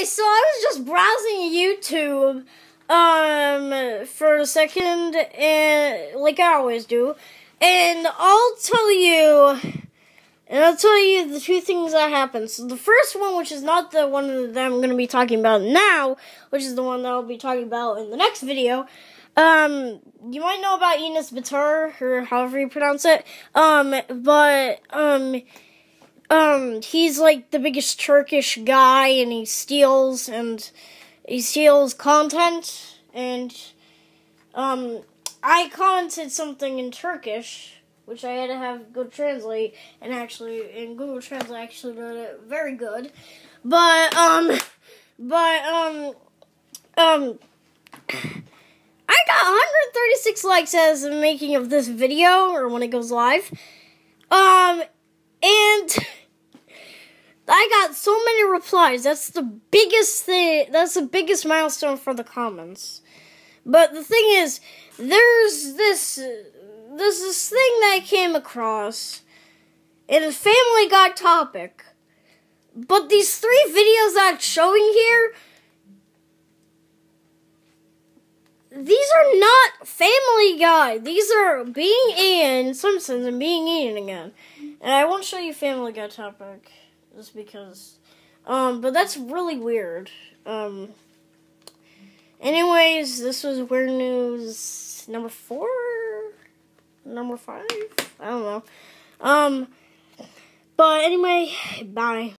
Okay, so I was just browsing YouTube um for a second and like I always do. And I'll tell you and I'll tell you the two things that happened. So the first one, which is not the one that I'm to be talking about now, which is the one that I'll be talking about in the next video. Um, you might know about Enes Batur, or however you pronounce it. Um, but um, um, he's like the biggest Turkish guy, and he steals and he steals content. And um, I commented something in Turkish which I had to have go translate, and actually, in Google Translate, actually did it very good. But um, but um, um, I got 136 likes as the making of this video, or when it goes live. Um, and. I got so many replies. That's the biggest thing. That's the biggest milestone for the comments. But the thing is, there's this there's this thing that I came across. It is Family Guy topic. But these three videos that I'm showing here, these are not Family Guy. These are Being Ian Simpsons and Being Ian again. And I won't show you Family Guy topic just because. Um, but that's really weird. Um. Anyways, this was Weird News number four number five. I don't know. Um, but anyway, bye.